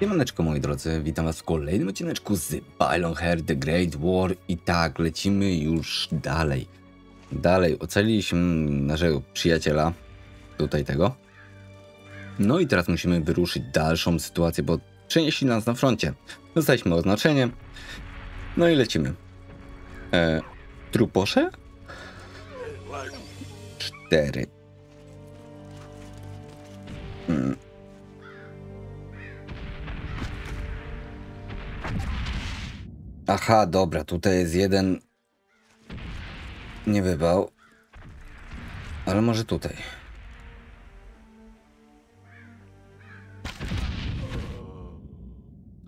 Siemaneczko moi drodzy, witam was w kolejnym odcineczku z Bylon The Great War i tak, lecimy już dalej. Dalej, ocaliliśmy naszego przyjaciela, tutaj tego. No i teraz musimy wyruszyć dalszą sytuację, bo przenieśli nas na froncie. Dostaliśmy oznaczenie, no i lecimy. E, truposze? Cztery. Hmm. Aha, dobra, tutaj jest jeden. Nie wybał. Ale może tutaj.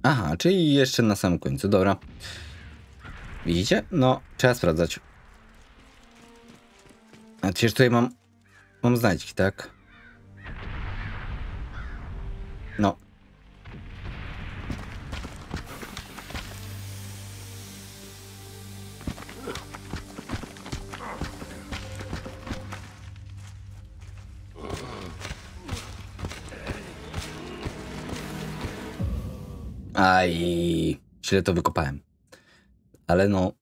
Aha, czyli jeszcze na samym końcu, dobra. Widzicie? No, trzeba sprawdzać. A przecież tutaj mam... Mam znajdźki, tak? Aj, źle to wykopałem. Ale no,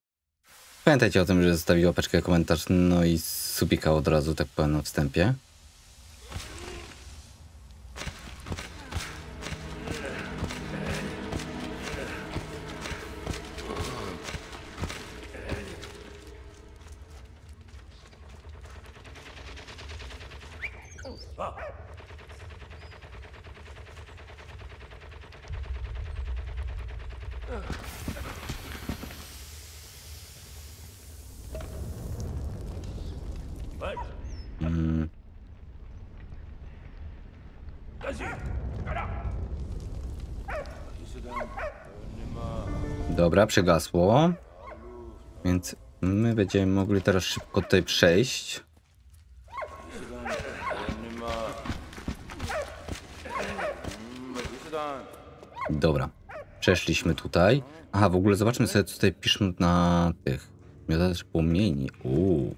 pamiętajcie o tym, że zostawił łapeczkę, komentarz, no i subika od razu, tak powiem na wstępie. Dobra, przygasło. Więc my będziemy mogli teraz szybko tutaj przejść. Dobra, przeszliśmy tutaj. Aha, w ogóle zobaczmy sobie, co tutaj piszą na tych. Miotacz płomieni. Uuu.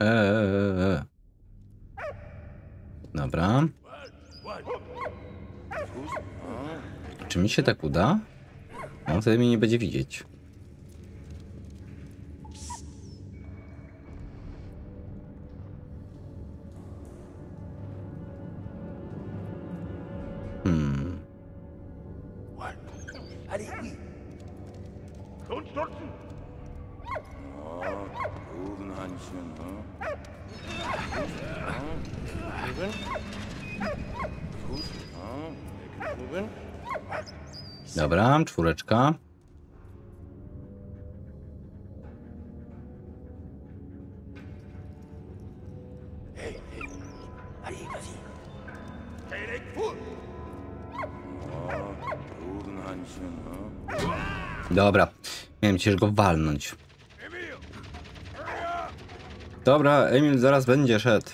Eee. Dobra. Czy mi się tak uda? On wtedy mnie nie będzie widzieć. Hmm. Ne? Gut, ja. Oben. Dobra, czwóreczka. Ne? Dobra, miałem cię go walnąć. Dobra, Emil zaraz będzie szedł.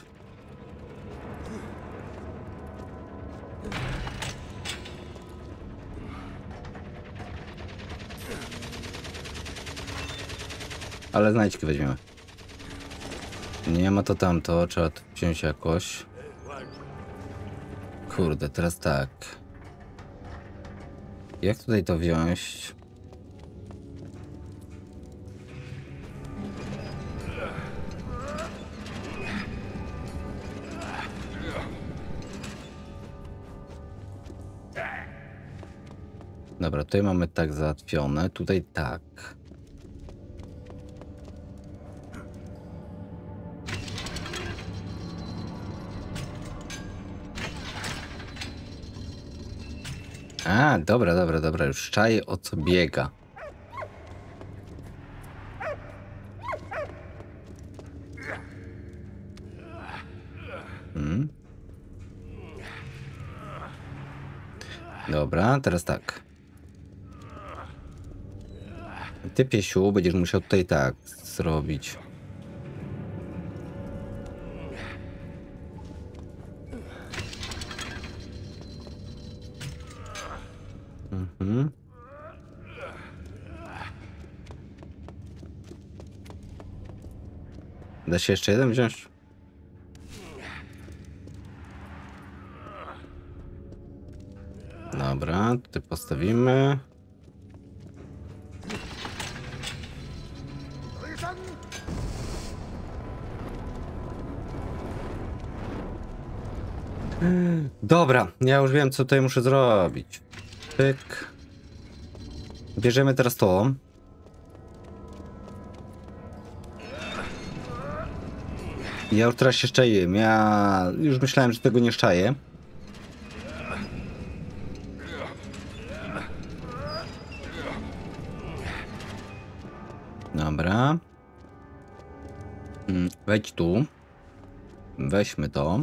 Ale znajdźki weźmiemy. Nie ma to tamto, trzeba to wziąć jakoś. Kurde, teraz tak. Jak tutaj to wziąć? Dobra, tutaj mamy tak załatwione, tutaj tak. A, dobra, dobra, dobra, już czaję o co biega. Hmm. Dobra, teraz tak. Ty piesiu, będziesz musiał tutaj tak zrobić. Mhm. Da się jeszcze jeden wziąć? Dobra, tutaj postawimy. Dobra, ja już wiem, co tutaj muszę zrobić. Pyk. Bierzemy teraz to. Ja już teraz się szczaję. Ja już myślałem, że tego nie szczaję. Dobra. Mm, Wejdź tu. Weźmy to.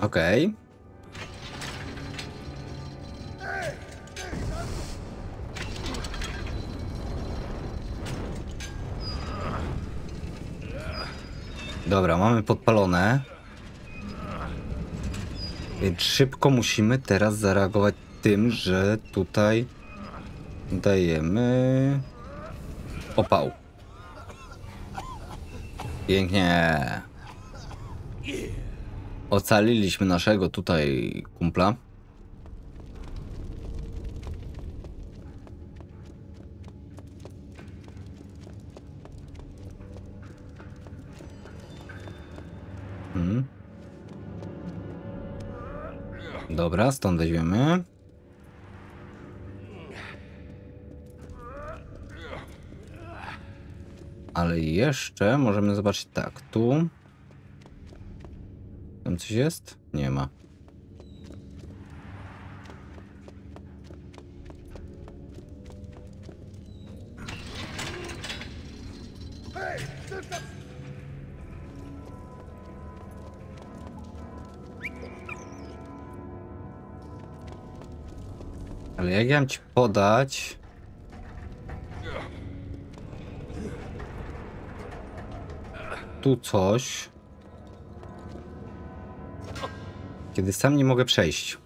Okej. Dobra, mamy podpalone. Więc szybko musimy teraz zareagować tym, że tutaj dajemy opał. Pięknie. Ocaliliśmy naszego tutaj kumpla. Mhm. Dobra, stąd weźmiemy. Ale jeszcze możemy zobaczyć tak, tu. Tam coś jest? Nie ma. Ale jak ja mam ci podać... Tu coś... Kiedy sam nie mogę przejść.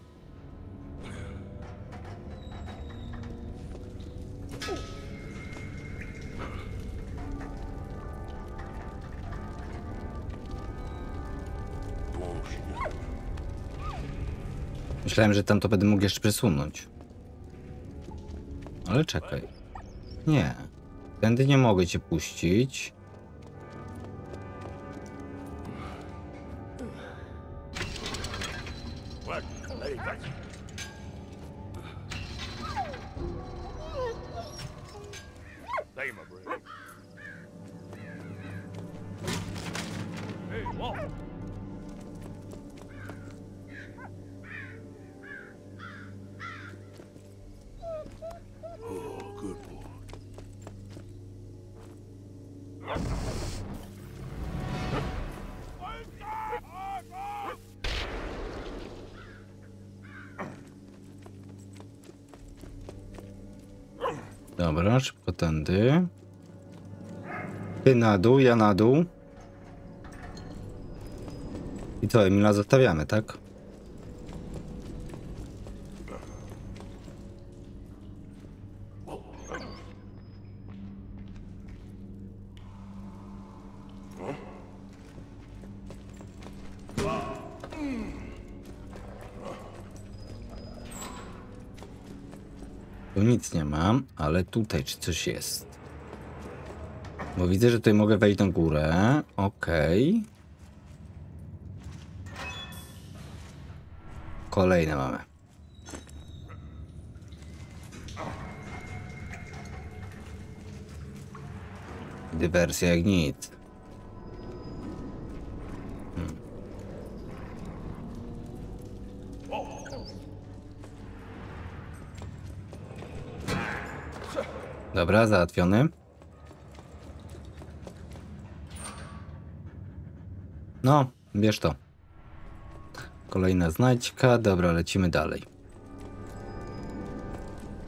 Myślałem, że tam to będę mógł jeszcze przesunąć. Ale czekaj. Nie. Tędy nie mogę cię puścić. Dobra, szybko tędy. Ty na dół, ja na dół. I co, Emila zostawiamy, tak? Tu nic nie mam, ale tutaj czy coś jest? Bo widzę, że tutaj mogę wejść na górę. Okej. Kolejne mamy. Dywersja jak nic. Dobra, załatwiony. No, bierz to. Kolejna znajdźka. Dobra, lecimy dalej.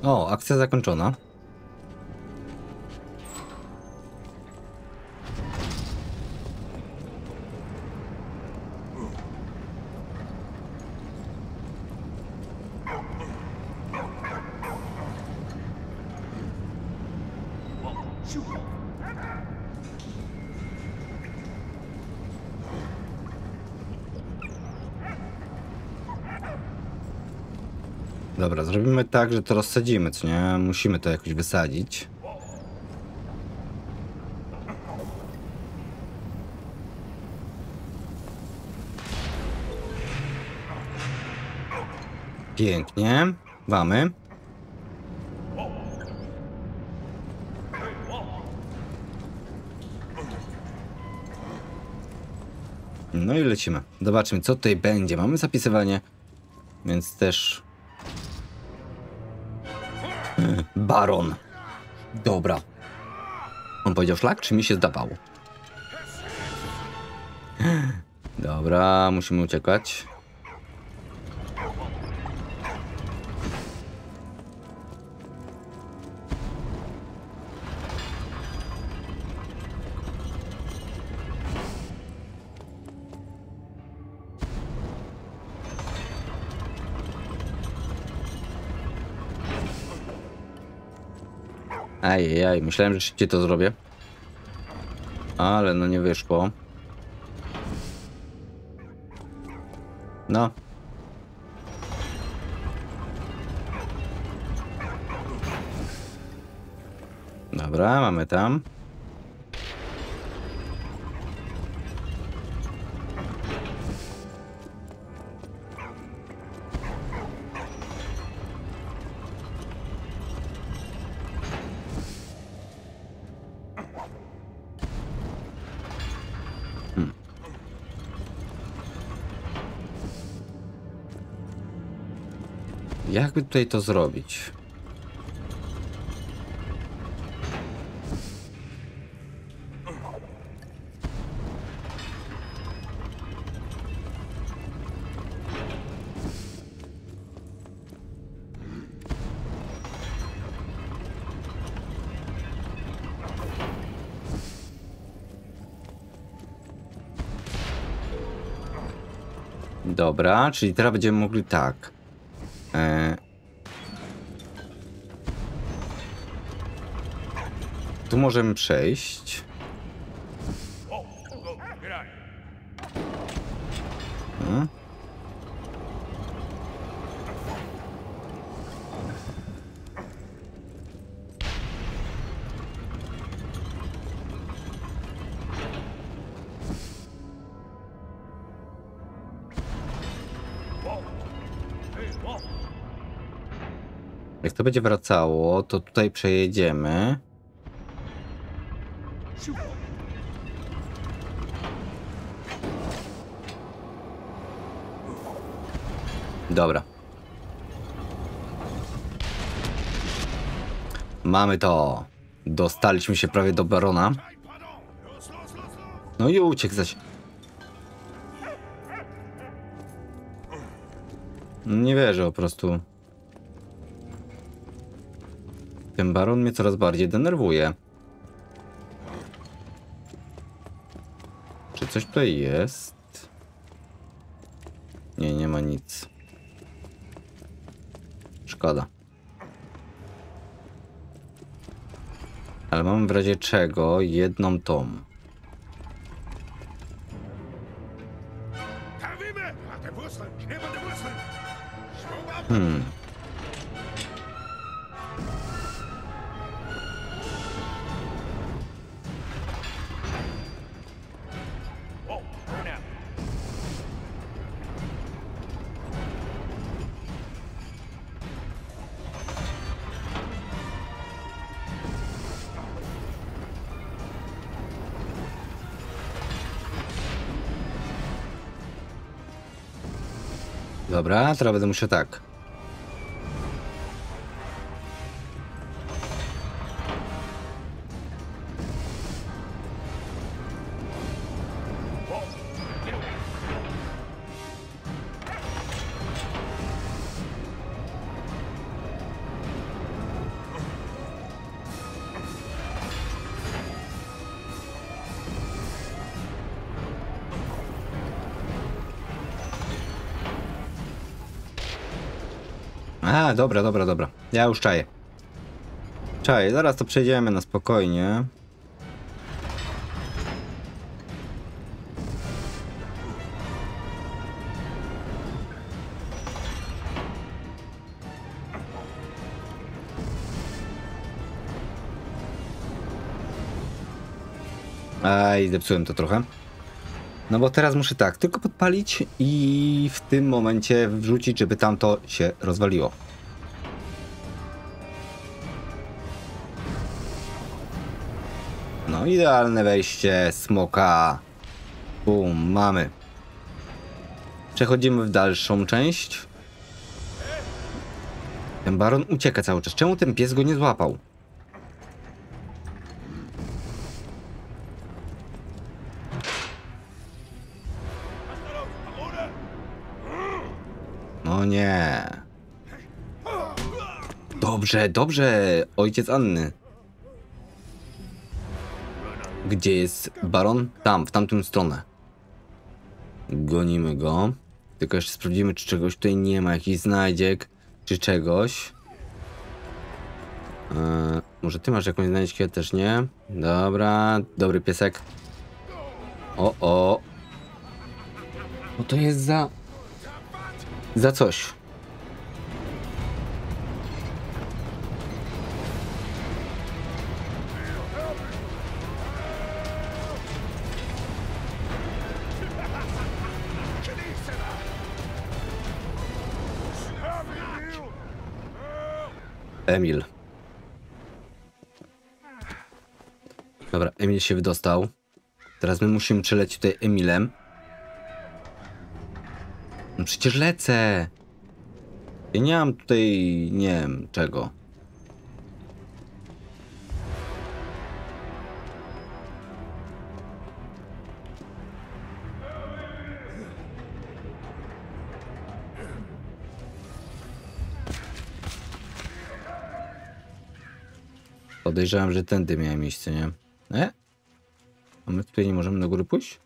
O, akcja zakończona. Dobra, zrobimy tak, że to rozsadzimy, co nie? Musimy to jakoś wysadzić. Pięknie. Mamy. No i lecimy. Zobaczmy, co tutaj będzie. Mamy zapisywanie, więc też... Hmm, Baron. Dobra. On powiedział szlak, czy mi się zdawało? Dobra, musimy uciekać. Ajajaj, myślałem, że szybciej to zrobię. Ale no nie wyszło. No. Dobra, mamy tam. Jakby tutaj to zrobić? Dobra, czyli teraz będziemy mogli tak. E... Tu możemy przejść. To będzie wracało, to tutaj przejedziemy. Dobra. Mamy to. Dostaliśmy się prawie do barona. No i uciekł zaś. Nie wierzę po prostu. Ten baron mnie coraz bardziej denerwuje. Czy coś tutaj jest? Nie, nie ma nic. Szkoda. Ale mam w razie czego jedną tą. Kawimy! Dobra, teraz będę musiał tak. A, dobra, dobra, dobra. Ja już czaję. Czaję, zaraz to przejdziemy na spokojnie. Aj, zepsułem to trochę. No bo teraz muszę tak, tylko podpalić i w tym momencie wrzucić, żeby tamto się rozwaliło. No idealne wejście, smoka. Bum, mamy. Przechodzimy w dalszą część. Ten baron ucieka cały czas. Czemu ten pies go nie złapał? No nie. Dobrze, dobrze, ojciec Anny. Gdzie jest baron? Tam, w tamtą stronę. Gonimy go. Tylko jeszcze sprawdzimy, czy czegoś tutaj nie ma, jakichś znajdziek, czy czegoś. Eee, może ty masz jakąś znajdźkę? Też nie. Dobra, dobry piesek. O, o. No to jest za... Za coś. Emil. Dobra, Emil się wydostał. Teraz my musimy przelecieć tutaj Emilem. No przecież lecę. Ja nie mam tutaj, nie wiem, czego. Podejrzewam, że tędy miałem miejsce, nie? Nie? A my tutaj nie możemy do góry pójść?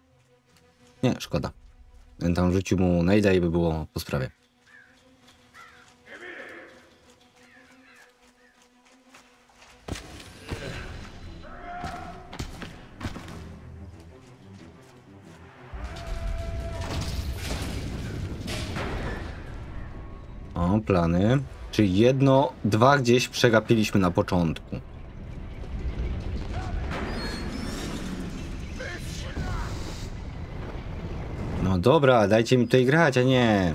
Nie, szkoda. Tam rzucił mu najda i by było po sprawie. O, plany. Czyli jedno, dwa gdzieś przegapiliśmy na początku. Dobra, dajcie mi tutaj grać, a nie.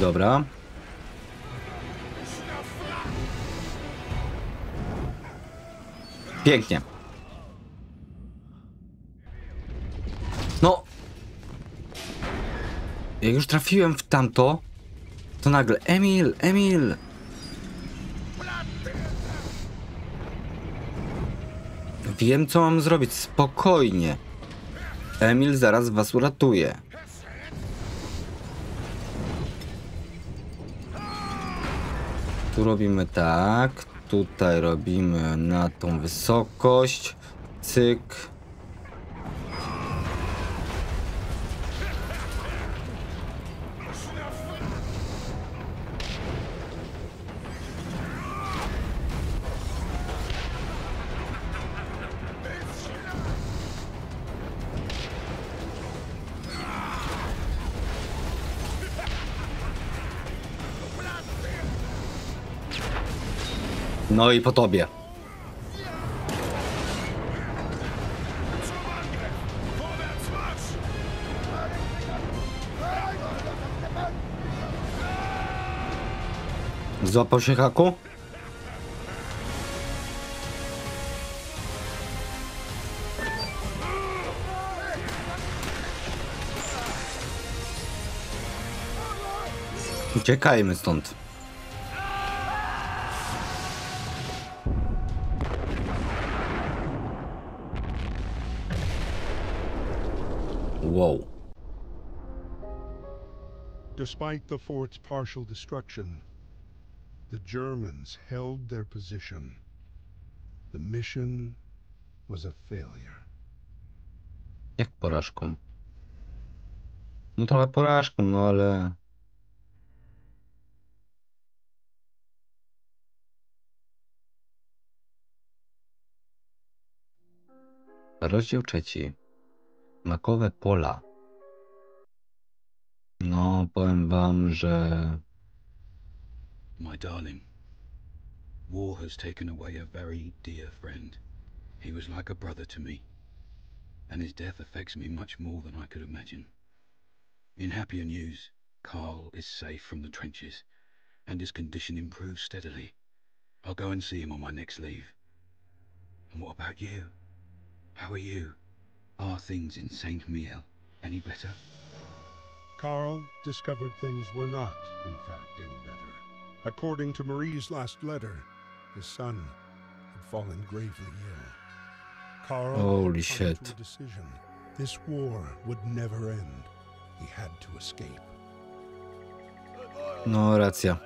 Dobra. Pięknie. No. Jak już trafiłem w tamto, to nagle Emil, Emil. Wiem, co mam zrobić. Spokojnie. Emil zaraz was uratuje. Tu robimy tak. Tutaj robimy na tą wysokość. Cyk. No i po tobie. Złapał się haku? Uciekajmy stąd. Despite the fort's partial destruction, the Germans held their position. The mission was a failure. Jak porażką? No trochę porażką, no ale... Rozdział trzeci. Makowe pola. No, powiem wam, że... My darling, war has taken away a very dear friend. He was like a brother to me, and his death affects me much more than I could imagine. In happier news, Carl is safe from the trenches, and his condition improves steadily. I'll go and see him on my next leave. And what about you? How are you? Are things in Saint Miel any better? Carl discovered things were not, in fact, any better. According to Marie's last letter, his son had fallen gravely ill. Carl Holy shit. to a decision. This war would never end. He had to escape. No, racja.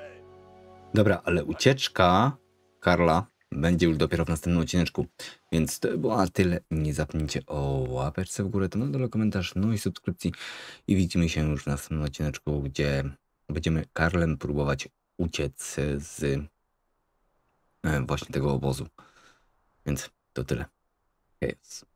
Dobra, ale ucieczka Karla będzie już dopiero w następnym odcineczku. Więc to było na tyle. Nie zapomnijcie o łapeczce w górę, to na dole komentarz, no i subskrypcji. I widzimy się już w następnym odcineczku, gdzie będziemy Karlem próbować uciec z e, właśnie tego obozu. Więc to tyle. Jest.